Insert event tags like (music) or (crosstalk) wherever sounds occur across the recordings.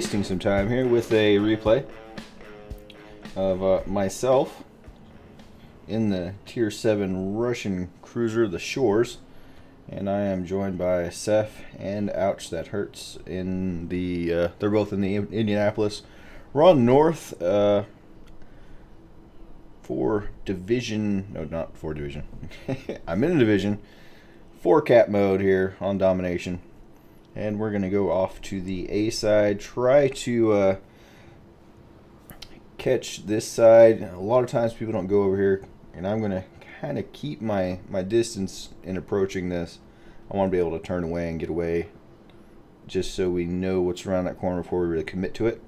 Wasting some time here with a replay of uh, myself in the Tier 7 Russian cruiser, the Shchors. And I am joined by Seth and Ouch That Hurts in the, uh, they're both in the Indianapolis. We're on North uh, for Division, no, not for Division. (laughs) I'm in a Division. Four cap mode here on Domination. And we're going to go off to the A side, try to uh, catch this side. A lot of times people don't go over here, and I'm going to kind of keep my, my distance in approaching this. I want to be able to turn away and get away just so we know what's around that corner before we really commit to it.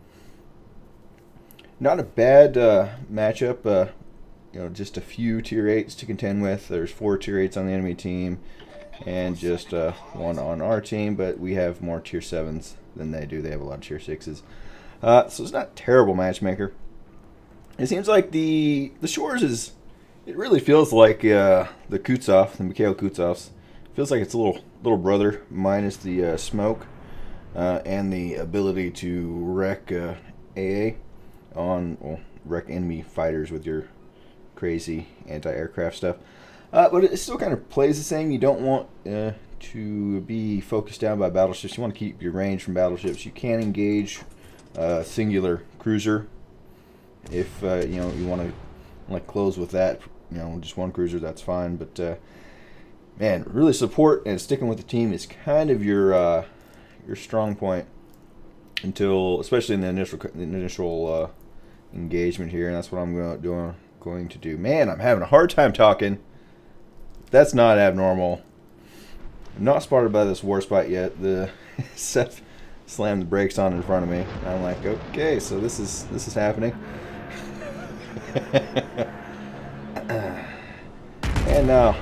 Not a bad uh, matchup. Uh, you know, just a few tier 8s to contend with. There's four tier 8s on the enemy team and just uh, one on our team, but we have more tier 7s than they do. They have a lot of tier 6s. Uh, so it's not terrible matchmaker. It seems like the the Shchors is, it really feels like uh, the Kutuzov, the Mikhail Kutuzovs. feels like it's a little little brother minus the uh, smoke uh, and the ability to wreck AA uh, on, well, wreck enemy fighters with your crazy anti-aircraft stuff. Uh, but it still kind of plays the same. You don't want uh, to be focused down by battleships. You want to keep your range from battleships. You can engage a singular cruiser if uh, you know you want to like close with that. You know, just one cruiser, that's fine. But uh, man, really support and sticking with the team is kind of your uh, your strong point until, especially in the initial initial uh, engagement here, and that's what I'm. Going to do. Man, I'm having a hard time talking. That's not abnormal. I'm not spotted by this Warspite yet. The (laughs) Seth slammed the brakes on in front of me. I'm like, okay, so this is this is happening. (laughs) and now,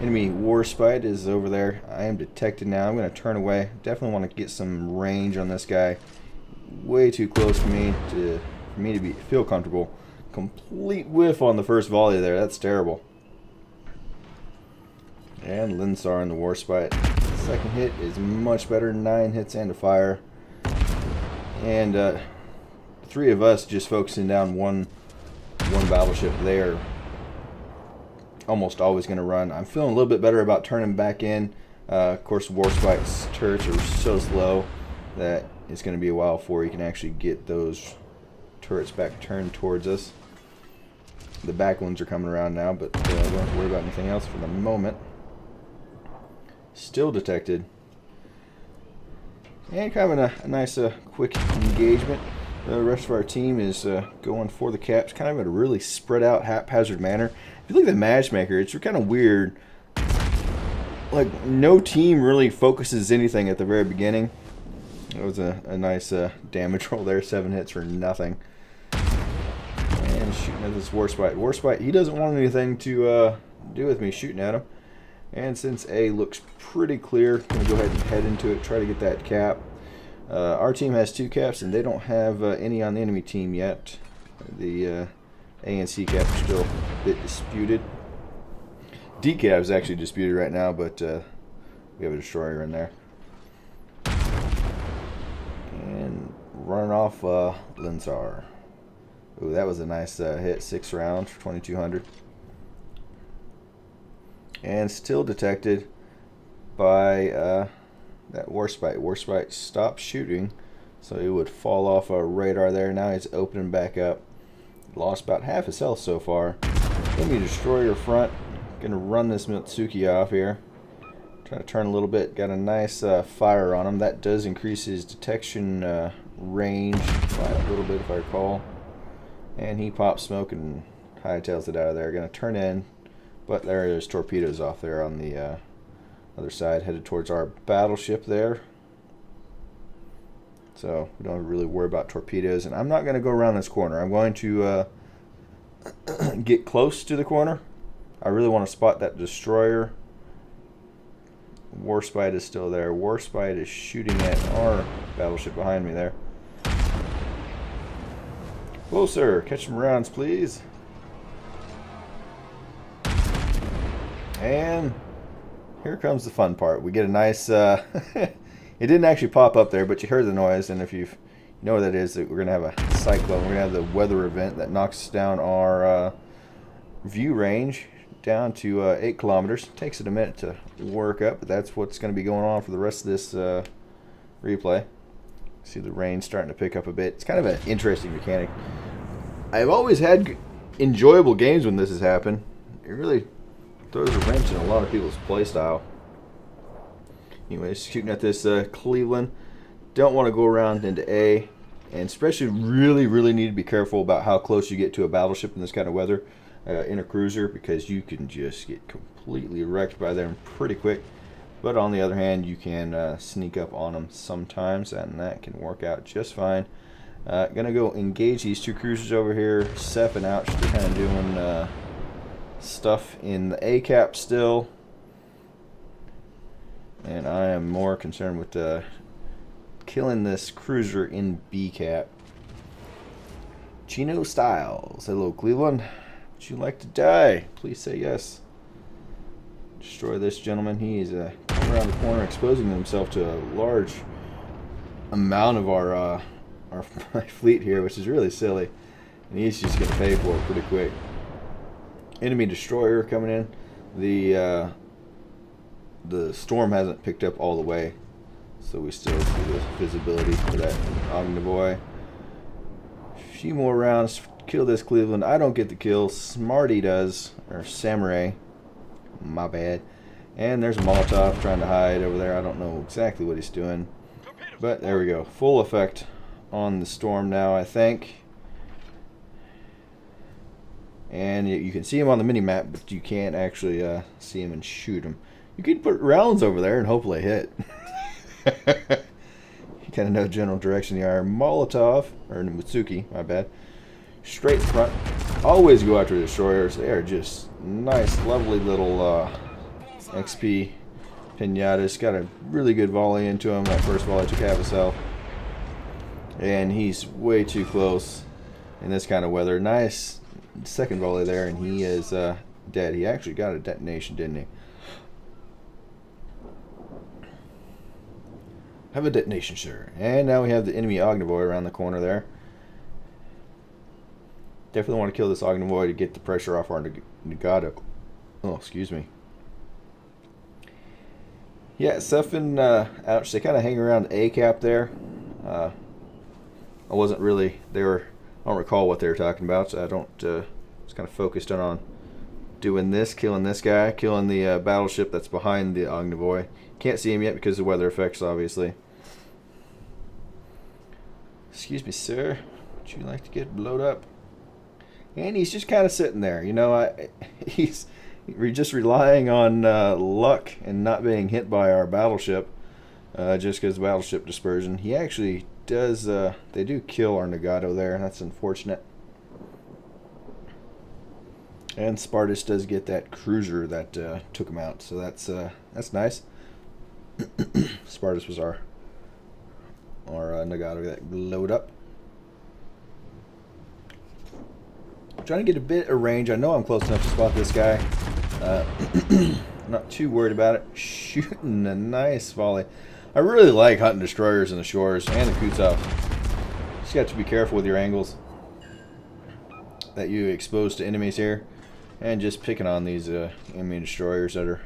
enemy war Warspite is over there. I am detected now. I'm going to turn away. Definitely want to get some range on this guy. Way too close for me to for me to be feel comfortable. Complete whiff on the first volley there. That's terrible. And Linsar in the war Warspite. Second hit is much better. Nine hits and a fire. And uh, three of us just focusing down one one battleship there. Almost always going to run. I'm feeling a little bit better about turning back in. Uh, of course, war Warspite's turrets are so slow that it's going to be a while before you can actually get those turrets back turned towards us. The back ones are coming around now, but uh, don't have to worry about anything else for the moment. Still detected. And kind of a, a nice uh, quick engagement. The rest of our team is uh, going for the caps, kind of in a really spread out, haphazard manner. If you look at the matchmaker, it's kind of weird. Like, no team really focuses anything at the very beginning. It was a, a nice uh, damage (laughs) roll there, seven hits for nothing. And shooting at this Warspite. Warspite, he doesn't want anything to uh, do with me shooting at him. And since A looks pretty clear, I'm going to go ahead and head into it, try to get that cap. Uh, our team has two caps, and they don't have uh, any on the enemy team yet. The uh, A and C cap are still a bit disputed. D cap is actually disputed right now, but uh, we have a destroyer in there. And running off uh, Linsar. Ooh, that was a nice uh, hit, six rounds for 2,200 and still detected by uh, that Warspite. Warspite stopped shooting, so he would fall off our radar there. Now he's opening back up. Lost about half his health so far. Let me destroy your front. Gonna run this Mutsuki off here. Try to turn a little bit. Got a nice uh, fire on him. That does increase his detection uh, range by a little bit if I recall. And he pops smoke and hightails it out of there. Gonna turn in, but there's torpedoes off there on the uh, other side, headed towards our battleship there. So we don't really worry about torpedoes. And I'm not going to go around this corner. I'm going to uh, (clears throat) get close to the corner. I really want to spot that destroyer. Warspite is still there. Warspite is shooting at our battleship behind me there. Closer. Catch some rounds, please. And here comes the fun part. We get a nice, uh, (laughs) it didn't actually pop up there, but you heard the noise, and if you know what that is, that we're going to have a cyclone. We're going to have the weather event that knocks down our uh, view range down to uh, 8 kilometers. It takes it a minute to work up, but that's what's going to be going on for the rest of this uh, replay. See the rain starting to pick up a bit. It's kind of an interesting mechanic. I've always had enjoyable games when this has happened. It really throws a wrench in a lot of people's playstyle. Anyways, shooting at this uh, Cleveland. Don't want to go around into A. And especially really, really need to be careful about how close you get to a battleship in this kind of weather uh, in a cruiser because you can just get completely wrecked by them pretty quick. But on the other hand, you can uh, sneak up on them sometimes, and that can work out just fine. Uh, gonna go engage these two cruisers over here. Seth and Ouch, they're kind of doing uh, stuff in the A cap still. And I am more concerned with uh, killing this cruiser in B cap. Chino Styles. Hello, Cleveland. Would you like to die? Please say yes. Destroy this gentleman. He is uh, around the corner, exposing himself to a large amount of our uh, our (laughs) fleet here, which is really silly. And he's just going to pay for it pretty quick. Enemy destroyer coming in. The uh, the storm hasn't picked up all the way, so we still see the visibility for that Ognevoi. A few more rounds. Kill this Cleveland. I don't get the kill. Smarty does, or Samurai. My bad. And there's Molotov trying to hide over there. I don't know exactly what he's doing. But there we go. Full effect on the storm now, I think. And you, can see him on the mini-map, but you can't actually uh, see him and shoot him. You could put rounds over there and hopefully hit. (laughs) you kind of know general direction you are. Molotov, or Mutsuki, my bad. Straight front. Always go after destroyers. They are just nice, lovely little uh, XP pinatas. Got a really good volley into him. That first volley took half his health. And he's way too close in this kind of weather. Nice second volley there, and he is uh, dead. He actually got a detonation, didn't he? Have a detonation, sir. And now we have the enemy Ognevoi around the corner there. Definitely want to kill this Ognevoi to get the pressure off our Nagato. Oh, excuse me. Yeah, Seth and uh, Ouch, they kind of hang around A cap there. Uh, I wasn't really, they were, I don't recall what they were talking about, so I don't, uh, was kind of focused on, on doing this, killing this guy, killing the uh, battleship that's behind the Ognevoi. Can't see him yet because of weather effects, obviously. Excuse me, sir. Would you like to get blowed up? And he's just kind of sitting there, you know. I (laughs) he's just relying on uh, luck and not being hit by our battleship, uh, just because battleship dispersion. He actually does. Uh, they do kill our Nagato there. That's unfortunate. And Spartus does get that cruiser that uh, took him out, so that's uh, that's nice. (coughs) Spartus was our our uh, Nagato that glowed up. Trying to get a bit of range. I know I'm close enough to spot this guy. Uh, (coughs) not too worried about it. Shooting a nice volley. I really like hunting destroyers in the Shchors and the Kutuzov. Just got to be careful with your angles that you expose to enemies here. And just picking on these uh, enemy destroyers that are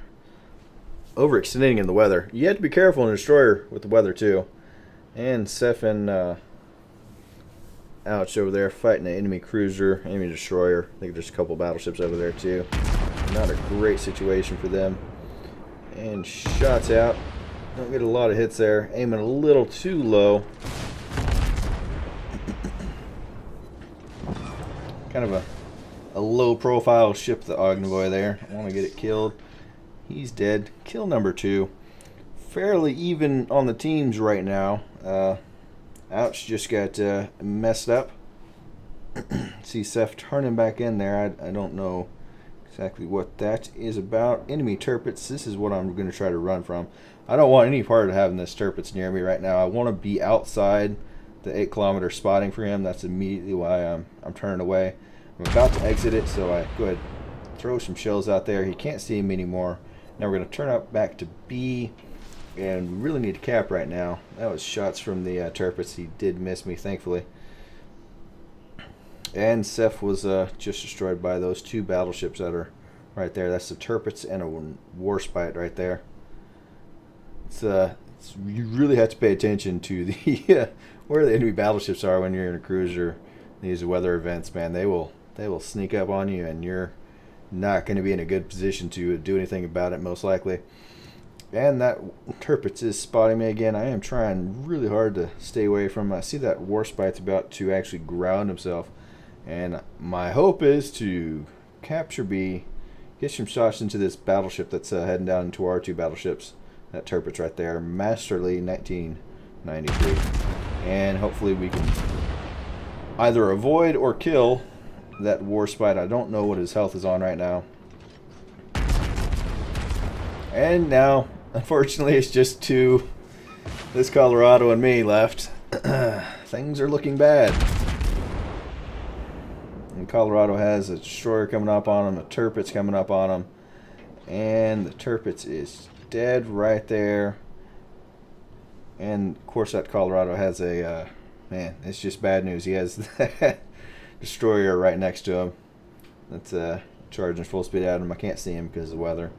overextending in the weather. You have to be careful in a destroyer with the weather too. And Sefin uh, Ouch over there fighting an enemy cruiser, enemy destroyer. I think there's a couple battleships over there too. Not a great situation for them. And shots out. Don't get a lot of hits there. Aiming a little too low. kind of a, a low profile ship, the Ognevoi there. I want to get it killed. He's dead. Kill number two. Fairly even on the teams right now. Uh, Ouch just got uh, messed up. (clears throat) See Seth turning back in there. I, I don't know exactly what that is about. Enemy Tirpitz. This is what I'm going to try to run from. I don't want any part of having this Tirpitz near me right now. I want to be outside the 8 kilometer spotting for him. That's immediately why I'm, I'm turning away. I'm about to exit it, so I go ahead throw some shells out there. He can't see him anymore. Now we're going to turn up back to B. And we really need to cap right now. That was shots from the uh, Tirpitz. He did miss me, thankfully. And Seth was uh, just destroyed by those two battleships that are right there. That's the Tirpitz and a Warspite right there. It's, uh, it's, you really have to pay attention to the (laughs) uh, where the enemy battleships are when you're in a cruiser. These weather events, man, they will they will sneak up on you, and you're not going to be in a good position to do anything about it, most likely. And that Tirpitz is spotting me again. I am trying really hard to stay away from him. I see that Warspite's about to actually ground himself. And my hope is to capture B, get some shots into this battleship that's uh, heading down into our two battleships. That Tirpitz right there, Masterly 1993. And hopefully we can either avoid or kill that Warspite. I don't know what his health is on right now. And now, unfortunately, it's just two, this Colorado and me left. (clears throat) Things are looking bad. Colorado has a destroyer coming up on him, a Tirpitz coming up on him. And the Tirpitz is dead right there. And of course that Colorado has a, uh, man, it's just bad news. He has (laughs) that destroyer right next to him. That's uh, charging full speed at him. I can't see him because of the weather.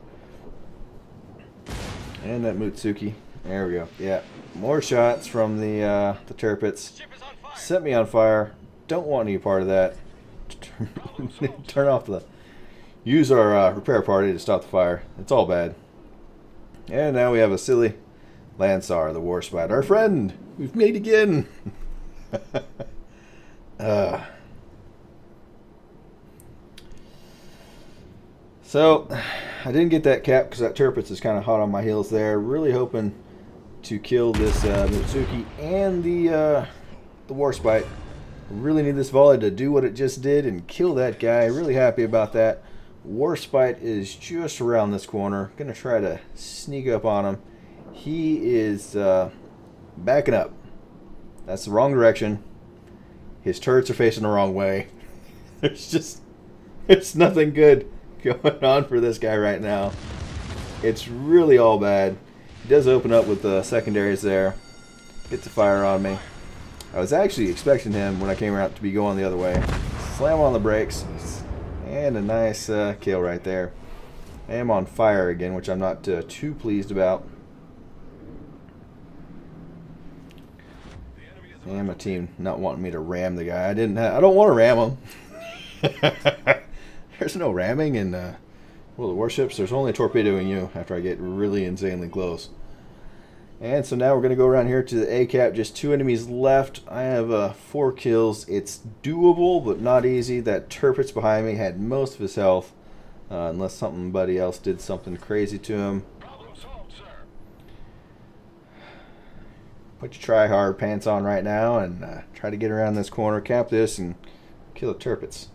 And that Mutsuki. There we go. Yeah, more shots from the uh, the Tirpitz. Set me on fire. Don't want any part of that. (laughs) Turn off the. Use our uh, repair party to stop the fire. It's all bad. And now we have a silly Lansar, the Warspite. Our friend! We've made again! (laughs) uh. So, I didn't get that cap because that Tirpitz is kind of hot on my heels there. Really hoping to kill this uh, Mutsuki and the uh, the Warspite. Really need this volley to do what it just did and kill that guy. Really happy about that. Warspite is just around this corner. Gonna try to sneak up on him. He is uh, backing up. That's the wrong direction. His turrets are facing the wrong way. (laughs) There's just, it's nothing good (laughs) going on for this guy right now. It's really all bad. He does open up with the secondaries there. Gets a fire on me. I was actually expecting him when I came around to be going the other way. Slam on the brakes. And a nice uh, kill right there. I am on fire again, which I'm not uh, too pleased about. And my team not wanting me to ram the guy. I didn't. I don't want to ram him. (laughs) There's no ramming in uh, World of Warships. There's only torpedoing you after I get really insanely close. And so now we're going to go around here to the A-cap. Just two enemies left. I have uh, four kills. It's doable, but not easy. That Tirpitz behind me had most of his health. Uh, unless somebody else did something crazy to him. Put your try-hard pants on right now and uh, try to get around this corner, cap this, and kill the Tirpitz.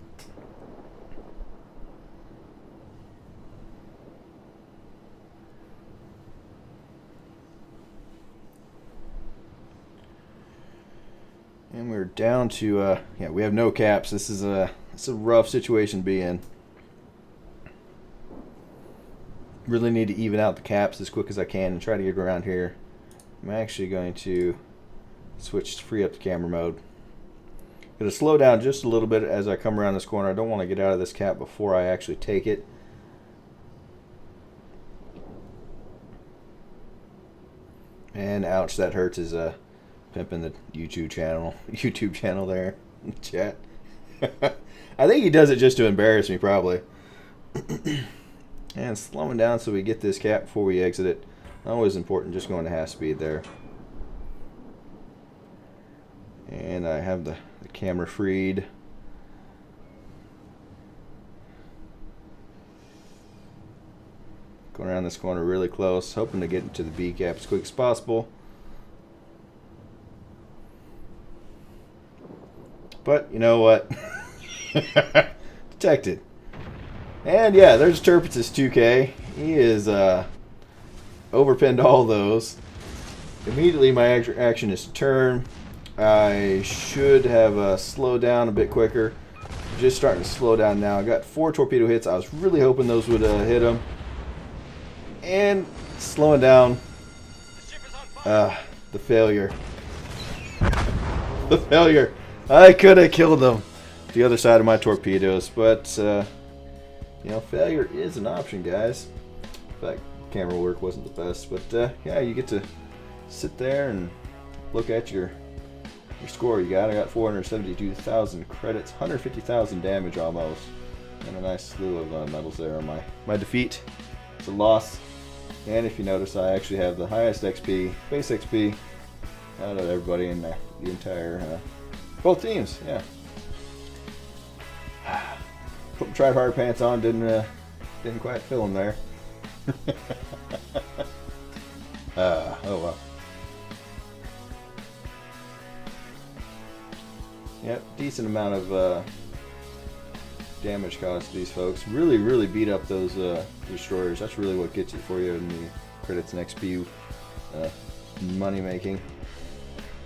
And we're down to, uh, yeah, we have no caps. This is a, it's a rough situation to be in. Really need to even out the caps as quick as I can and try to get around here. I'm actually going to switch to free up the camera mode. Going to slow down just a little bit as I come around this corner. I don't want to get out of this cap before I actually take it. And ouch, that hurts as uh, pimping the YouTube channel, (laughs) YouTube channel there, chat. (laughs) I think he does it just to embarrass me, probably. (clears throat) and slowing down so we get this cap before we exit it. Always important, just going to half speed there. And I have the, the camera freed. Going around this corner really close, hoping to get into the B cap as quick as possible. But you know what? (laughs) Detected. And yeah, there's Tirpitz's 2K. He is uh, overpinned all those. Immediately my action is turn. I should have uh, slowed down a bit quicker. Just starting to slow down now. I got four torpedo hits. I was really hoping those would uh, hit him. And slowing down. Ah, the failure. (laughs) The failure. I could have killed them. The other side of my torpedoes, but uh, you know, failure is an option, guys. Fact, camera work wasn't the best, but uh, yeah, you get to sit there and look at your your score you got. I got 472,000 credits, 150,000 damage almost, and a nice slew of uh, medals there on my my defeat. It's a loss, and if you notice, I actually have the highest XP, base XP, out of everybody in the, the entire uh, both teams. Yeah. Put tried hard pants on, didn't uh, didn't quite fill them there. (laughs) uh, oh well. Yep, decent amount of uh, damage caused to these folks. Really, really beat up those uh, destroyers. That's really what gets it for you in the credits and XP uh, money making.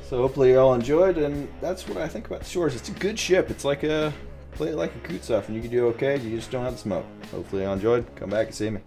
So hopefully you all enjoyed, and that's what I think about the Shchors. It's a good ship. It's like a play it like a Kutuzov, and you can do okay. You just don't have the smoke. Hopefully you all enjoyed. Come back and see me.